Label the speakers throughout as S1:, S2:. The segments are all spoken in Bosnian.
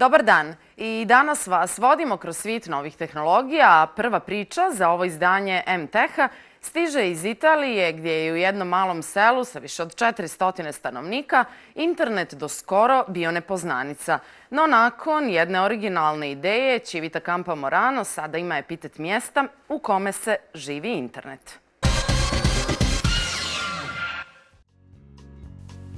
S1: Dobar dan. I danas vas vodimo kroz svit novih tehnologija, a prva priča za ovo izdanje MTH-a stiže iz Italije, gdje je u jednom malom selu sa više od 400 stanovnika internet do skoro bio nepoznanica. No nakon jedne originalne ideje, Civita Kampa Morano sada ima epitet mjesta u kome se živi internet.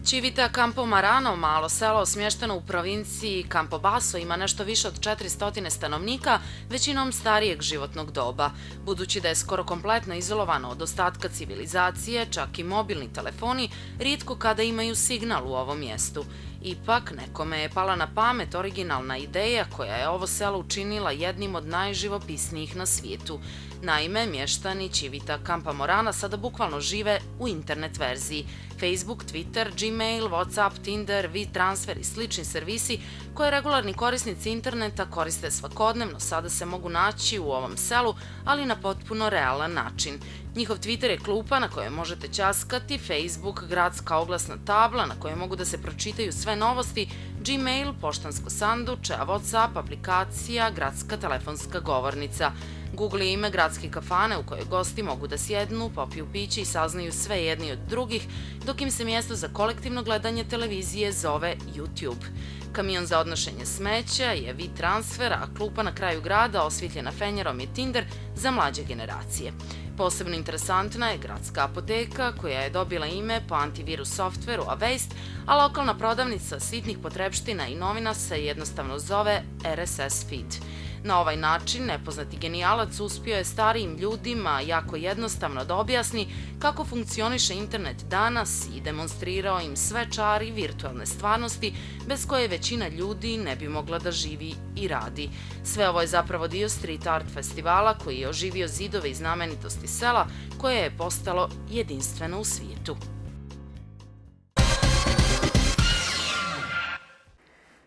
S1: Civita Campo Marano, malo selo smješteno u provinciji Campo Basso, ima nešto više od 400 stanovnika, većinom starijeg životnog doba. Budući da je skoro kompletno izolovano od ostatka civilizacije, čak i mobilni telefoni, rijetko kada imaju signal u ovom mjestu. Ipak, nekome je pala na pamet originalna ideja koja je ovo selo učinila jednim od najživopisnijih na svijetu. Naime, mještani Čivita Kampa Morana sada bukvalno žive u internet verziji. Facebook, Twitter, Gmail, Whatsapp, Tinder, WeTransfer i slični servisi koje regularni korisnici interneta koriste svakodnevno sada se mogu naći u ovom selu, ali na potpuno realan način. Njihov Twitter je klupa na kojoj možete časkati, Facebook, gradska oglasna tabla na kojoj mogu da se pročitaju sve novosti, Gmail, poštansko sanduče, a Whatsapp, aplikacija, gradska telefonska govornica. Google ime gradske kafane u kojoj gosti mogu da sjednu, popiju piće i saznaju sve jedni od drugih, dok im se mjesto za kolektivno gledanje televizije zove YouTube. Kamion za odnošenje smeća je V-Transfer, a klupa na kraju grada osvjetljena fenjerom je Tinder za mlađe generacije. Posebno interesantna je gradska apoteka koja je dobila ime po antivirus softveru Avast, a lokalna prodavnica sitnih potrebština i novina se jednostavno zove RSS Feed. Na ovaj način nepoznati genijalac uspio je starijim ljudima jako jednostavno da objasni kako funkcioniše internet danas i demonstrirao im sve čari virtualne stvarnosti bez koje većina ljudi ne bi mogla da živi i radi. Sve ovo je zapravo dio Street Art festivala koji je oživio zidove i znamenitosti sela koje je postalo jedinstveno u svijetu.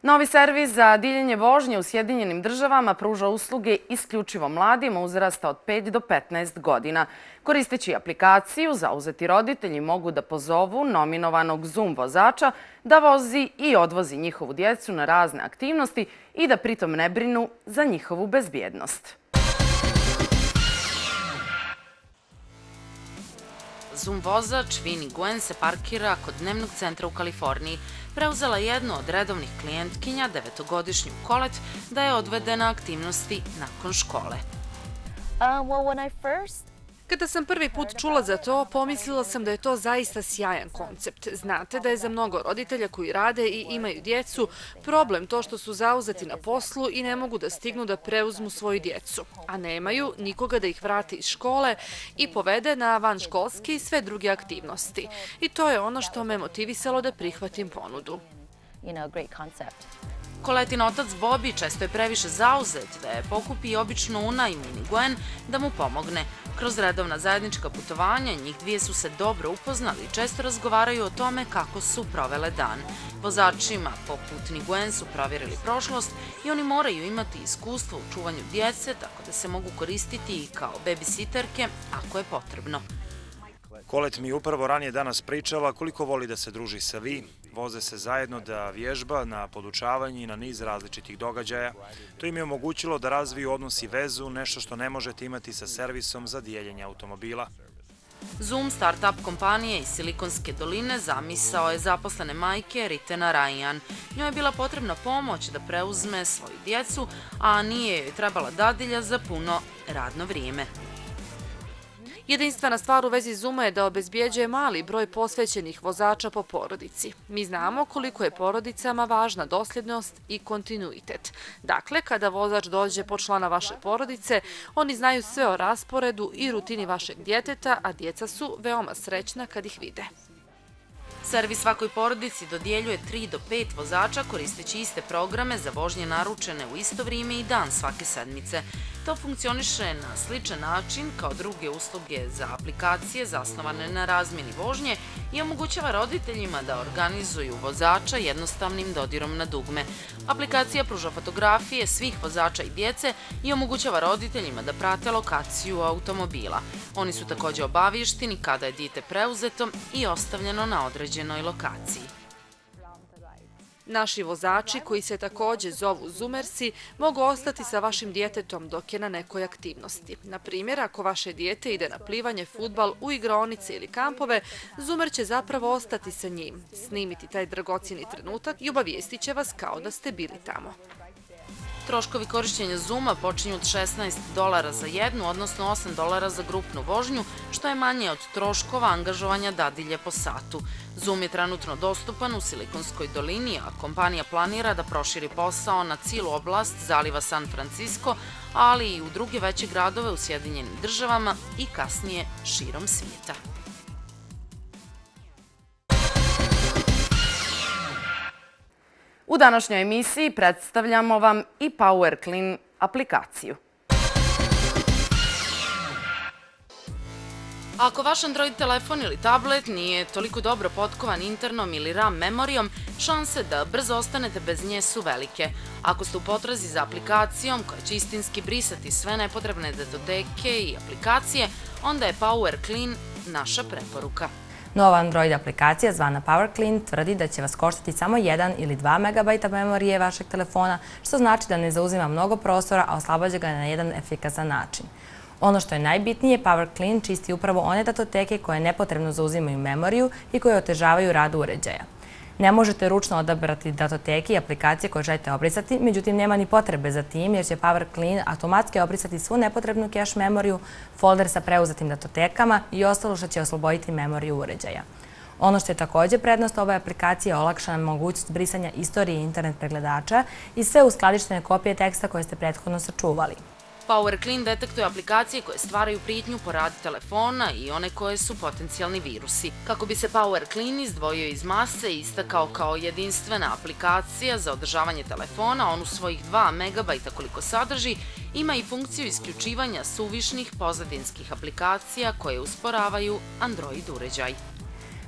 S1: Novi servis za diljenje vožnje u Sjedinjenim državama pruža usluge isključivo mladima uzrasta od 5 do 15 godina. Koristeći aplikaciju, zauzeti roditelji mogu da pozovu nominovanog Zoom vozača da vozi i odvozi njihovu djecu na razne aktivnosti i da pritom ne brinu za njihovu bezbjednost. Zoom vozač Vinnie Gwen se parkira kod dnevnog centra u Kaliforniji. Preuzela jednu od redovnih klijentkinja, devetogodišnju Kolet, da je odvede na aktivnosti nakon škole.
S2: Uh, well, when I first
S3: Kada sam prvi put čula za to, pomislila sam da je to zaista sjajan koncept. Znate da je za mnogo roditelja koji rade i imaju djecu problem to što su zauzeti na poslu i ne mogu da stignu da preuzmu svoju djecu, a nemaju nikoga da ih vrati iz škole i povede na vanškolske i sve druge aktivnosti. I to je ono što me motivisalo da prihvatim ponudu.
S2: You know, great concept.
S1: Koletin otac Bobi često je previše zauzet da je pokupi obično Una i Mini Gwen da mu pomogne. Kroz redovna zajednička putovanja njih dvije su se dobro upoznali i često razgovaraju o tome kako su provele dan. Vozačima poput Ni Gwen su provjerili prošlost i oni moraju imati iskustvo u čuvanju djece tako da se mogu koristiti i kao babysitterke ako je potrebno.
S4: Kolet mi upravo ranije danas pričala koliko voli da se druži sa vi, voze se zajedno da vježba na podučavanje i na niz različitih događaja. To im je omogućilo da razviju odnos i vezu, nešto što ne možete imati sa servisom za dijeljenje automobila.
S1: Zoom, startup kompanije iz Silikonske doline, zamisao je zaposlene majke Ritena Rajan. Njoj je bila potrebna pomoć da preuzme svoju djecu, a nije joj trebala dadilja za puno radno vrijeme.
S3: Jedinstvena stvar u vezi Zuma je da obezbijeđuje mali broj posvećenih vozača po porodici. Mi znamo koliko je porodicama važna dosljednost i kontinuitet. Dakle, kada vozač dođe po člana vaše porodice, oni znaju sve o rasporedu i rutini vašeg djeteta, a djeca su veoma srećna kad ih vide.
S1: Servis svakoj porodici dodjeljuje 3 do 5 vozača koristeći iste programe za vožnje naručene u isto vrijeme i dan svake sedmice. To funkcioniše na sličan način kao druge usluge za aplikacije zasnovane na razmjeni vožnje i omogućava roditeljima da organizuju vozača jednostavnim dodirom na dugme. Aplikacija pruža fotografije svih vozača i djece i omogućava roditeljima da prate lokaciju automobila. Oni su također obavišteni kada je dite preuzeto i ostavljeno na određenoj lokaciji.
S3: Naši vozači, koji se također zovu zumersi, mogu ostati sa vašim djetetom dok je na nekoj aktivnosti. Na primjer, ako vaše dijete ide na plivanje, futbal, u igronice ili kampove, zumer će zapravo ostati sa njim, snimiti taj dragocijeni trenutak i obavijestit će vas kao da ste bili tamo.
S1: Troškovi korišćenja Zuma počinju od 16 dolara za jednu, odnosno 8 dolara za grupnu vožnju, što je manje od troškova angažovanja dadilje po satu. Zoom je trenutno dostupan u Silikonskoj dolini, a kompanija planira da proširi posao na cijelu oblast zaliva San Francisco, ali i u druge veće gradove u Sjedinjenim državama i kasnije širom svijeta. U današnjoj emisiji predstavljamo vam i PowerClean aplikaciju. Ako vaš Android telefon ili tablet nije toliko dobro potkovan internom ili RAM memorijom, šanse da brzo ostanete bez nje su velike. Ako ste u potrazi za aplikacijom koja će istinski brisati sve nepotrebne datoteke i aplikacije, onda je PowerClean naša preporuka.
S5: Nova Android aplikacija zvana PowerClean tvrdi da će vas koštati samo 1 ili 2 MB memorije vašeg telefona, što znači da ne zauzima mnogo prostora, a oslobađa ga na jedan efikasan način. Ono što je najbitnije, PowerClean čisti upravo one datoteke koje nepotrebno zauzimaju memoriju i koje otežavaju rad uređaja. Ne možete ručno odabrati datoteke i aplikacije koje želite obrisati, međutim nema ni potrebe za tim jer će PowerClean automatski obrisati svu nepotrebnu cache memoriju, folder sa preuzatim datotekama i ostalo što će osloboditi memoriju uređaja. Ono što je također prednost ove aplikacije je olakšana mogućnost brisanja istorije internet pregledača i sve uskladištene kopije teksta koje ste prethodno sačuvali.
S1: Power Clean detektuje aplikacije koje stvaraju pritnju po radu telefona i one koje su potencijalni virusi. Kako bi se Power Clean izdvojio iz mase i istakao kao jedinstvena aplikacija za održavanje telefona, on u svojih 2 MB koliko sadrži, ima i funkciju isključivanja suvišnih pozadinskih aplikacija koje usporavaju Android uređaj.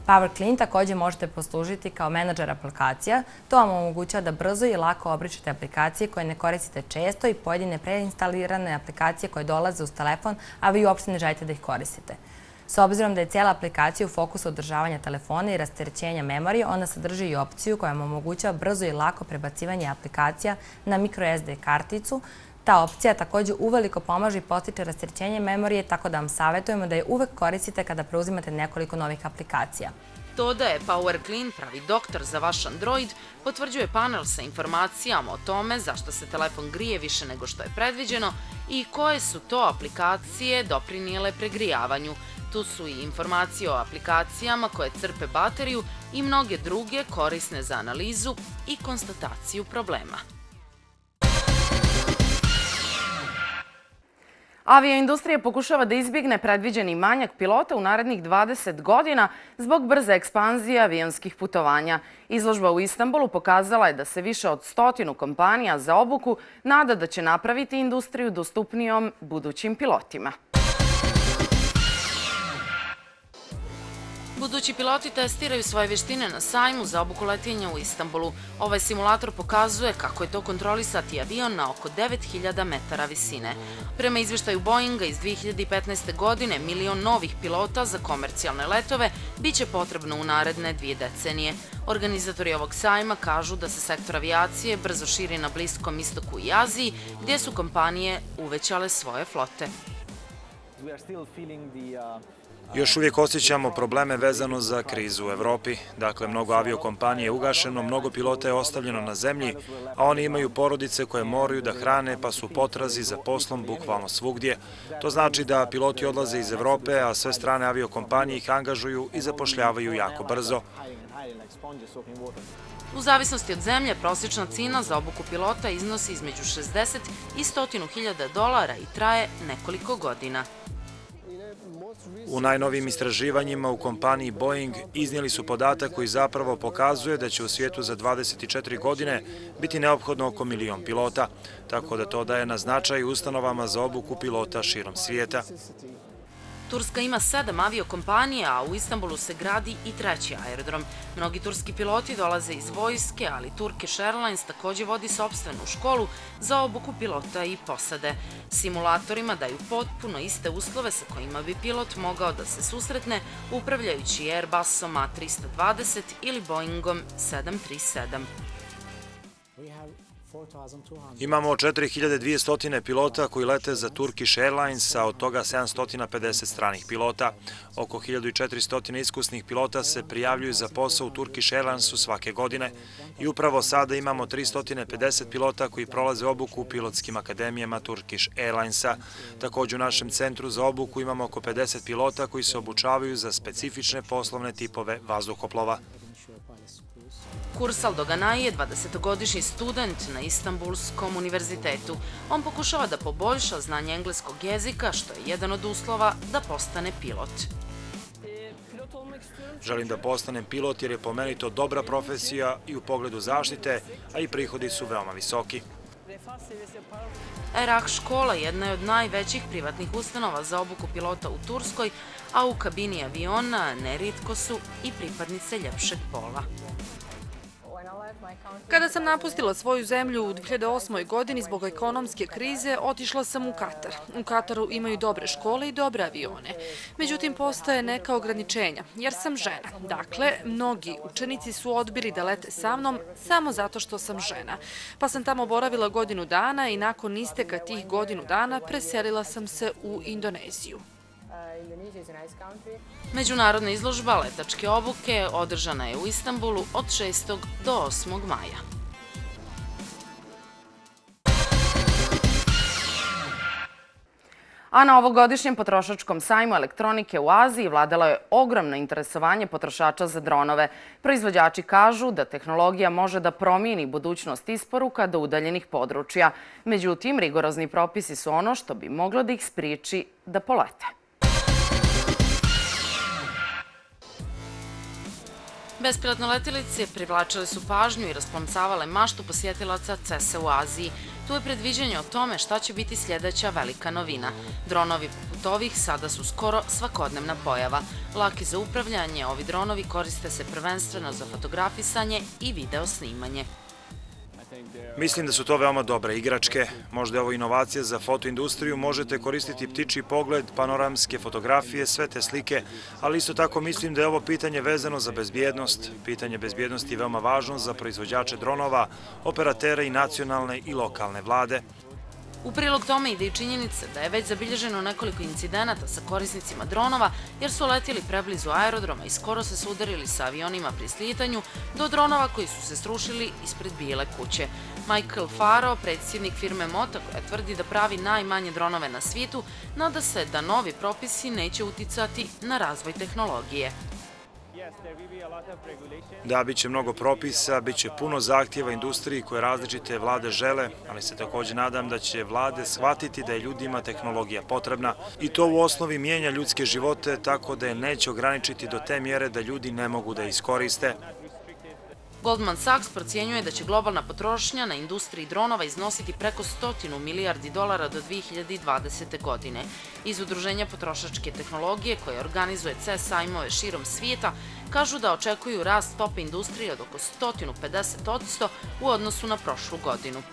S5: PowerClean također možete poslužiti kao menadžer aplikacija. To vam omogućava da brzo i lako obričete aplikacije koje ne koristite često i pojedine preinstalirane aplikacije koje dolaze uz telefon, a vi uopšte ne želite da ih koristite. S obzirom da je cijela aplikacija u fokusu održavanja telefona i rasterećenja memorije, ona sadrži i opciju koja vam omogućava brzo i lako prebacivanje aplikacija na microSD karticu, Ta opcija također uveliko pomaže i postiče rastrećenje memorije, tako da vam savjetujemo da je uvek koristite kada preuzimate nekoliko novih aplikacija.
S1: To da je PowerClean pravi doktor za vaš Android, potvrđuje panel sa informacijama o tome zašto se telefon grije više nego što je predviđeno i koje su to aplikacije doprinijele pregrijavanju. Tu su i informacije o aplikacijama koje crpe bateriju i mnoge druge korisne za analizu i konstataciju problema. Avioindustrija pokušava da izbjegne predviđeni manjak pilota u narednih 20 godina zbog brze ekspanzije avionskih putovanja. Izložba u Istanbulu pokazala je da se više od stotinu kompanija za obuku nada da će napraviti industriju dostupnijom budućim pilotima. Budući piloti testiraju svoje vještine na sajmu za obuku letenja u Istanbulu. Ovaj simulator pokazuje kako je to kontrolisati avion na oko 9000 metara visine. Prema izveštaju Boeinga iz 2015. godine, milion novih pilota za komercijalne letove bit će potrebno u naredne dvije decenije. Organizatori ovog sajma kažu da se sektor avijacije brzo širi na Bliskom istoku i Aziji, gdje su kompanije uvećale svoje flote.
S4: Još uvijek osjećamo probleme vezano za krizu u Evropi. Dakle, mnogo aviokompanije je ugašeno, mnogo pilota je ostavljeno na zemlji, a oni imaju porodice koje moraju da hrane pa su potrazi za poslom bukvalno svugdje. To znači da piloti odlaze iz Evrope, a sve strane aviokompanije ih angažuju i zapošljavaju jako brzo.
S1: U zavisnosti od zemlje, prosječna cina za obuku pilota iznosi između 60 i 100 hiljada dolara i traje nekoliko godina.
S4: U najnovim istraživanjima u kompaniji Boeing iznijeli su podatak koji zapravo pokazuje da će u svijetu za 24 godine biti neophodno oko milion pilota, tako da to daje na značaj ustanovama za obuku pilota širom svijeta.
S1: Turska ima sedam aviokompanija, a u Istanbulu se gradi i treći aerodrom. Mnogi turski piloti dolaze iz vojske, ali Turkish Airlines također vodi sobstvenu školu za obuku pilota i posade. Simulatorima daju potpuno iste uslove sa kojima bi pilot mogao da se susretne upravljajući Airbusom A320 ili Boeingom 737.
S4: Imamo 4200 pilota koji lete za Turkish Airlines, a od toga 750 stranih pilota. Oko 1400 iskusnih pilota se prijavljuju za posao u Turkish Airlinesu svake godine i upravo sada imamo 350 pilota koji prolaze obuku u pilotskim akademijama Turkish Airlinesa. Također u našem centru za obuku imamo oko 50 pilota koji se obučavaju za specifične poslovne tipove vazduhoplova.
S1: Kursal Doganaj je 20-godišnji student na Istanbulskom univerzitetu. On pokušava da poboljša znanje engleskog jezika, što je jedan od uslova da postane pilot.
S4: Želim da postanem pilot jer je po meni to dobra profesija i u pogledu zaštite, a i prihodi su veoma visoki.
S1: Erak škola jedna je od najvećih privatnih ustanova za obuku pilota u Turskoj, a u kabini aviona neritko su i pripadnice ljepšeg pola.
S3: Kada sam napustila svoju zemlju u 2008. godini zbog ekonomske krize, otišla sam u Katar. U Kataru imaju dobre škole i dobre avione. Međutim, postoje neka ograničenja, jer sam žena. Dakle, mnogi učenici su odbili da lete sa mnom samo zato što sam žena. Pa sam tamo boravila godinu dana i nakon isteka tih godinu dana preselila sam se u Indoneziju.
S1: Međunarodna izložba letačke obuke održana je u Istanbulu od 6. do 8. maja. A na ovogodišnjem potrošačkom sajmu elektronike u Aziji vladalo je ogromno interesovanje potrošača za dronove. Proizvođači kažu da tehnologija može da promijeni budućnost isporuka do udaljenih područja. Međutim, rigorozni propisi su ono što bi moglo da ih spriči da polete. Bespilotne letilice privlačile su pažnju i rasplamcavale maštu posjetilaca CESE u Aziji. Tu je predviđenje o tome šta će biti sljedeća velika novina. Dronovi poput ovih sada su skoro svakodnevna pojava. Laki za upravljanje, ovi dronovi koriste se prvenstveno za fotografisanje i video snimanje.
S4: Mislim da su to veoma dobre igračke. Možda je ovo inovacija za fotoindustriju. Možete koristiti ptiči pogled, panoramske fotografije, sve te slike, ali isto tako mislim da je ovo pitanje vezano za bezbjednost. Pitanje bezbjednosti je veoma važno za proizvođače dronova, operatere i nacionalne i lokalne vlade.
S1: U prilog tome ide i činjenica da je već zabilježeno nekoliko incidenata sa korisnicima dronova jer su letili preblizu aerodroma i skoro se sudarili sa avionima pri slijetanju do dronova koji su se strušili ispred bijele kuće. Michael Faro, predsjednik firme Mota koja tvrdi da pravi najmanje dronove na svijetu, nada se da novi propisi neće uticati na razvoj tehnologije.
S4: Da, bit će mnogo propisa, bit će puno zahtjeva industriji koje različite vlade žele, ali se također nadam da će vlade shvatiti da je ljudima tehnologija potrebna i to u osnovi mijenja ljudske živote tako da je neće ograničiti do te mjere da ljudi ne mogu da iskoriste.
S1: Goldman Sachs procjenjuje da će globalna potrošnja na industriji dronova iznositi preko 100 milijardi dolara do 2020. godine. Iz Udruženja potrošačke tehnologije koje organizuje CES sajmove širom svijeta kažu da očekuju rast stope industrije od oko 150 u odnosu na prošlu godinu.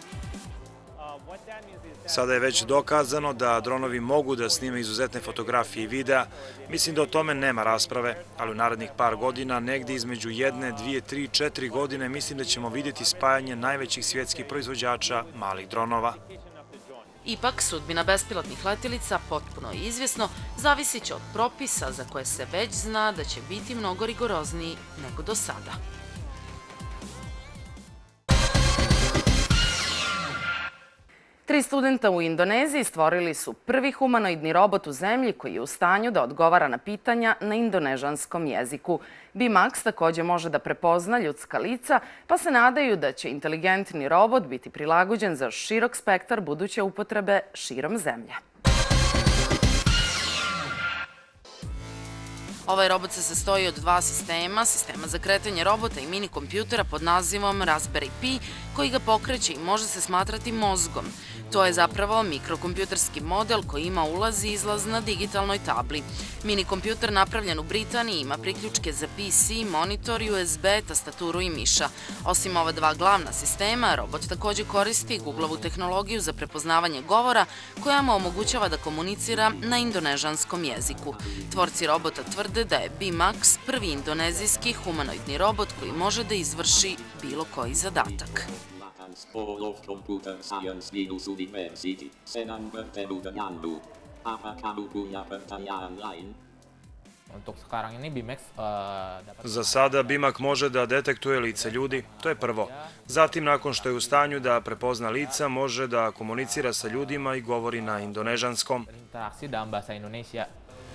S4: Sada je već dokazano da dronovi mogu da snime izuzetne fotografije i videa. Mislim da o tome nema rasprave, ali u narednih par godina, negdje između jedne, dvije, tri, četiri godine, mislim da ćemo vidjeti spajanje najvećih svjetskih proizvođača malih dronova.
S1: Ipak, sudbina bespilotnih letilica, potpuno izvjesno, zavisit će od propisa za koje se već zna da će biti mnogo rigorozniji nego do sada. Tri studenta u Indoneziji stvorili su prvi humanoidni robot u zemlji koji je u stanju da odgovara na pitanja na indonežanskom jeziku. BIMAX također može da prepozna ljudska lica, pa se nadaju da će inteligentni robot biti prilagođen za širok spektar buduće upotrebe širom zemlje. Ovaj robot se sastoji od dva sistema, sistema za kretanje robota i mini kompjutera pod nazivom Raspberry Pi, koji ga pokreće i može se smatrati mozgom. To je zapravo mikrokompjuterski model koji ima ulaz i izlaz na digitalnoj tabli. Mini kompjuter napravljen u Britaniji ima priključke za PC, monitor, USB, tastaturu i miša. Osim ova dva glavna sistema, robot također koristi Googleovu tehnologiju za prepoznavanje govora koja mu omogućava da komunicira na indonežanskom jeziku. Tvorci robota tvrde da je B-Max prvi indonezijski humanoidni robot koji može da izvrši bilo koji zadatak.
S6: Science Hall of Computer Science Linus University. Senang bertemu denganmu. Apa kamu punya pertanyaan lain?
S7: Untuk sekarang ini BIMAX uh, dapat
S4: Za sada BIMAK može da detektuje lice ljudi, to je prvo. Zatim, nakon što je u stanju da prepozna lica, može da komunicira sa ljudima i govori na indonežanskom.
S7: dalam bahasa Indonesia.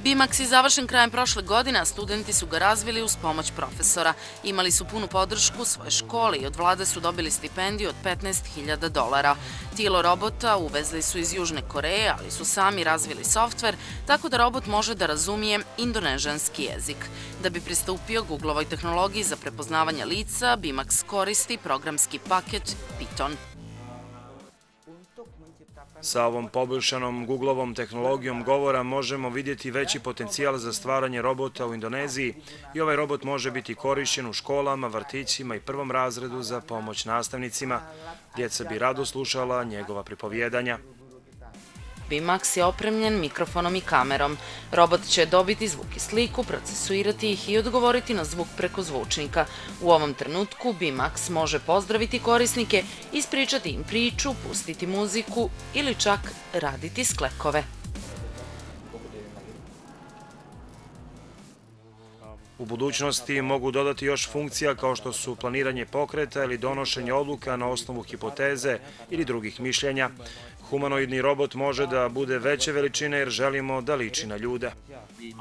S1: BIMAX je završen krajem prošle godine, a studenti su ga razvili uz pomoć profesora. Imali su punu podršku svoje škole i od vlade su dobili stipendiju od 15.000 dolara. Tijelo robota uvezli su iz Južne Koreje, ali su sami razvili softver, tako da robot može da razumije indonežanski jezik. Da bi pristupio Googleovoj tehnologiji za prepoznavanje lica, BIMAX koristi programski paket Python.
S4: Sa ovom poboljšanom Googleovom tehnologijom govora možemo vidjeti veći potencijal za stvaranje robota u Indoneziji i ovaj robot može biti korišćen u školama, vrtićima i prvom razredu za pomoć nastavnicima. Djeca bi rado slušala njegova pripovjedanja.
S1: BIMAX je opremljen mikrofonom i kamerom. Robot će dobiti zvuk i sliku, procesuirati ih i odgovoriti na zvuk preko zvučnika. U ovom trenutku BIMAX može pozdraviti korisnike, ispričati im priču, pustiti muziku ili čak raditi sklekove.
S4: U budućnosti mogu dodati još funkcija kao što su planiranje pokreta ili donošenje odluka na osnovu hipoteze ili drugih mišljenja. Humanoidni robot može da bude veće veličine jer želimo da liči na ljude.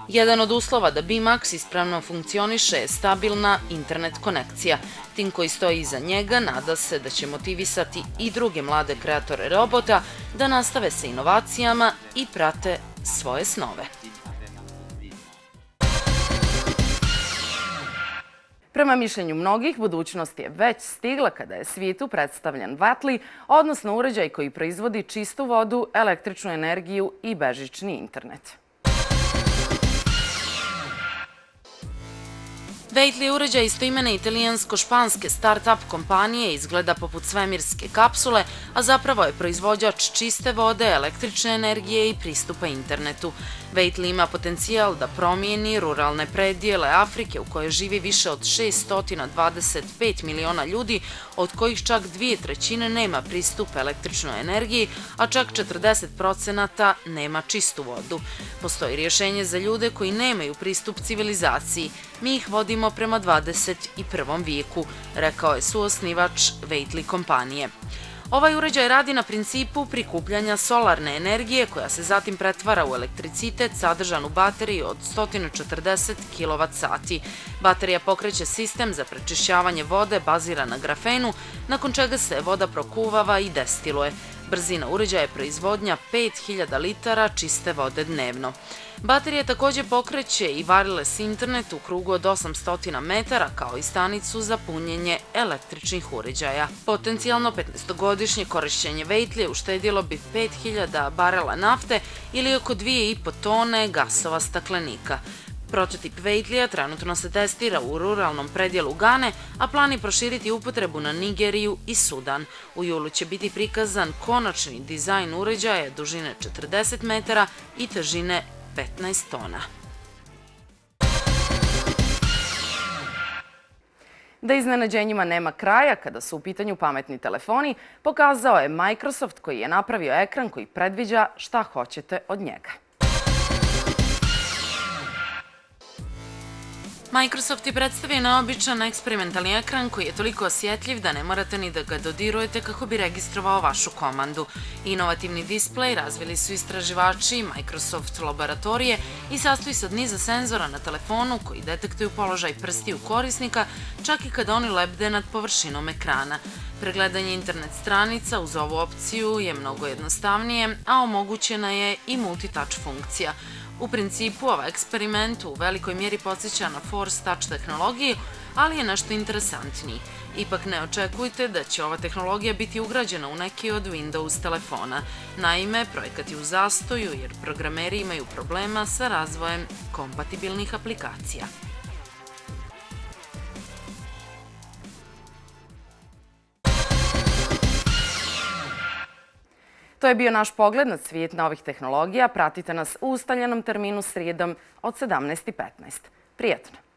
S1: Jedan od uslova da BIMAX ispravno funkcioniše je stabilna internet konekcija. Tim koji stoji iza njega nada se da će motivisati i druge mlade kreatore robota da nastave sa inovacijama i prate svoje snove. Prema mišljenju mnogih, budućnost je već stigla kada je svijetu predstavljen vatli, odnosno uređaj koji proizvodi čistu vodu, električnu energiju i bežični internet. Veitli uređaj istoimene italijansko-španske start-up kompanije izgleda poput svemirske kapsule, a zapravo je proizvođač čiste vode, električne energije i pristupa internetu. Veitli ima potencijal da promijeni ruralne predijele Afrike u kojoj živi više od 625 miliona ljudi, od kojih čak dvije trećine nema pristup električnoj energiji, a čak 40% nema čistu vodu. Postoji rješenje za ljude koji nemaju pristup civilizaciji. Mi ih vodimo prema 21. vijeku, rekao je suosnivač Veitli kompanije. Ovaj uređaj radi na principu prikupljanja solarne energije koja se zatim pretvara u elektricitet sadržan u bateriji od 140 kWh. Baterija pokreće sistem za prečišćavanje vode baziran na grafenu, nakon čega se voda prokuvava i destiluje. Brzina uređaja je proizvodnja 5000 litara čiste vode dnevno. Baterija također pokreće i wireless internet u krugu od 800 metara kao i stanicu za punjenje električnih uređaja. Potencijalno 15-godišnje korišćenje Vejtlije uštedilo bi 5000 barela nafte ili oko 2,5 tone gasova staklenika. Prototip Vejtlija trenutno se testira u ruralnom predjelu Gane, a plani proširiti upotrebu na Nigeriju i Sudan. U julu će biti prikazan konačni dizajn uređaja dužine 40 metara i težine 15 tona. Da iznenađenjima nema kraja kada su u pitanju pametni telefoni, pokazao je Microsoft koji je napravio ekran koji predviđa šta hoćete od njega. Microsoft je predstavio neobičan eksperimentalni ekran koji je toliko osjetljiv da ne morate ni da ga dodirujete kako bi registrovao vašu komandu. Inovativni displej razvili su istraživači Microsoft laboratorije i sastoji se od niza senzora na telefonu koji detektuju položaj prstiju korisnika čak i kada oni lebde nad površinom ekrana. Pregledanje internet stranica uz ovu opciju je mnogo jednostavnije, a omogućena je i multitouch funkcija – U principu, ovaj eksperiment u velikoj mjeri podsjeća na Force Touch tehnologiju, ali je nešto interesantniji. Ipak ne očekujte da će ova tehnologija biti ugrađena u neki od Windows telefona. Naime, projekat je u zastoju jer programeri imaju problema sa razvojem kompatibilnih aplikacija. To je bio naš pogled na svijet novih tehnologija. Pratite nas u ustaljenom terminu srijedom od 17.15. Prijetno!